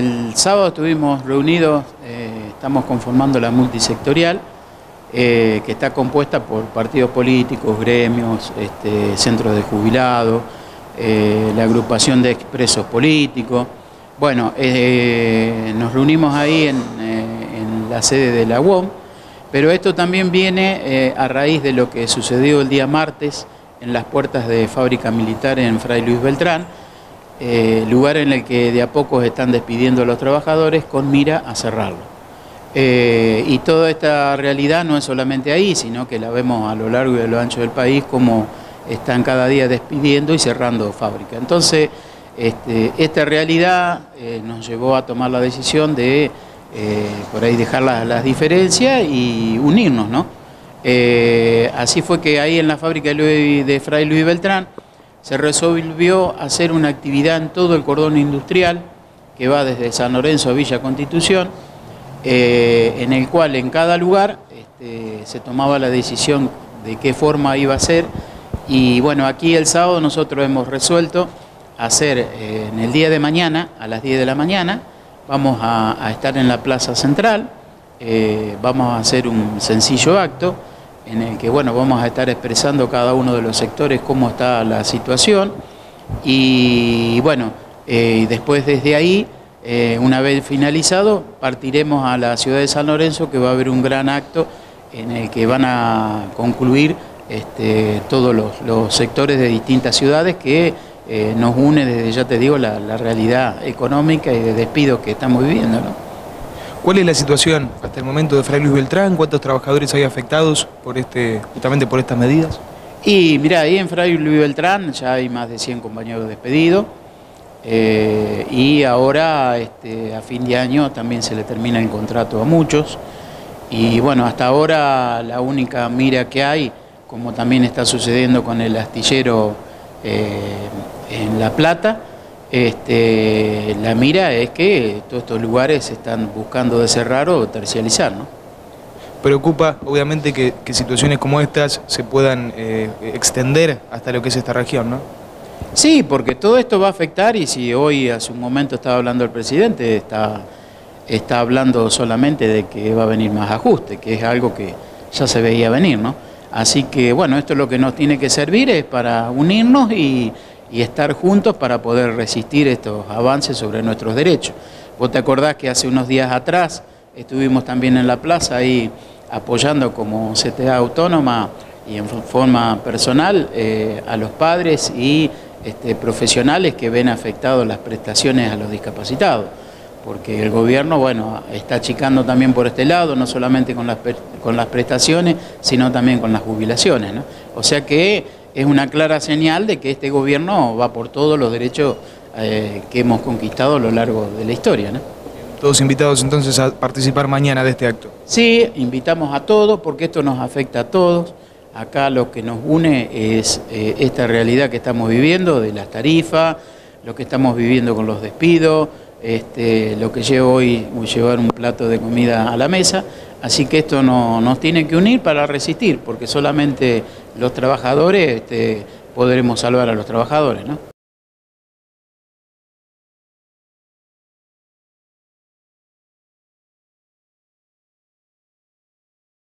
el sábado estuvimos reunidos, eh, estamos conformando la multisectorial, eh, que está compuesta por partidos políticos, gremios, este, centros de jubilados, eh, la agrupación de expresos políticos. Bueno, nos reunimos ahí en, en, la sede de la UOM, pero esto también viene a raíz de lo que sucedió el día martes en las puertas de fábrica militar en Fray Luis Beltrán, eh, lugar en el que de a poco están despidiendo a los trabajadores con mira a cerrarlo. Eh, y toda esta realidad no es solamente ahí, sino que la vemos a lo largo y a lo ancho del país como están cada día despidiendo y cerrando fábrica. Entonces, este, esta realidad eh, nos llevó a tomar la decisión de por ahí dejar las, diferencias y unirnos, ¿no? así fue que ahí en la fábrica de, de Fray Luis Beltrán, se resolvió hacer una actividad en todo el cordón industrial que va desde San Lorenzo a Villa Constitución, eh, en el cual en cada lugar este, se tomaba la decisión de qué forma iba a ser. Y bueno, aquí el sábado nosotros hemos resuelto hacer eh, en el día de mañana, a las 10 de la mañana, vamos a, estar en la Plaza Central, eh, vamos a hacer un sencillo acto en el que bueno, vamos a estar expresando cada uno de los sectores cómo está la situación y bueno, eh, después desde ahí, eh, una vez finalizado, partiremos a la ciudad de San Lorenzo que va a haber un gran acto en el que van a concluir este, todos los, sectores de distintas ciudades que eh, nos une desde, ya te digo, la, la realidad económica y de despido que estamos viviendo. ¿no? ¿Cuál es la situación hasta el momento de Fray Luis Beltrán? ¿Cuántos trabajadores hay afectados por este, justamente por estas medidas? Y mira, ahí en Fray Luis Beltrán ya hay más de 100 compañeros despedidos eh, y ahora este, a fin de año también se le termina el contrato a muchos y bueno, hasta ahora la única mira que hay, como también está sucediendo con el astillero eh, en La Plata, este, la mira es que todos estos lugares están buscando de cerrar o tercializar. ¿no? Preocupa, obviamente, que, situaciones como estas se puedan eh, extender hasta lo que es esta región, ¿no? Sí, porque todo esto va a afectar y si hoy hace un momento estaba hablando el presidente, está, está hablando solamente de que va a venir más ajuste, que es algo que ya se veía venir, ¿no? Así que bueno, esto es lo que nos tiene que servir es para unirnos y y estar juntos para poder resistir estos avances sobre nuestros derechos. Vos te acordás que hace unos días atrás estuvimos también en la plaza ahí apoyando como CTA autónoma y en forma personal eh, a los padres y este, profesionales que ven afectados las prestaciones a los discapacitados, porque el gobierno, bueno, está achicando también por este lado, no solamente con las, con las prestaciones, sino también con las jubilaciones, ¿no? O sea que es una clara señal de que este gobierno va por todos los derechos eh, que hemos conquistado a lo largo de la historia. ¿no? Todos invitados entonces a participar mañana de este acto. Sí, invitamos a todos porque esto nos afecta a todos. Acá lo que nos une es eh, esta realidad que estamos viviendo de las tarifas, lo que estamos viviendo con los despidos, este, lo que llevo hoy, llevar un plato de comida a la mesa. Así que esto no, nos tiene que unir para resistir, porque solamente los trabajadores este, podremos salvar a los trabajadores. ¿no?